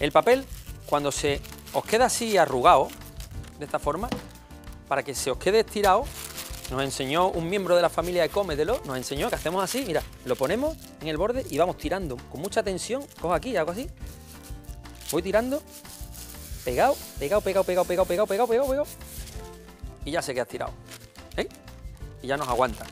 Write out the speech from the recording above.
El papel, cuando se os queda así arrugado, de esta forma, para que se os quede estirado, nos enseñó un miembro de la familia de Cómetelo, nos enseñó que hacemos así, mira, lo ponemos en el borde y vamos tirando con mucha tensión, cojo aquí, hago así, voy tirando, pegado, pegado, pegado, pegado, pegado, pegado, pegado, pegado, pegado, y ya se queda estirado, ¿eh? Y ya nos aguanta.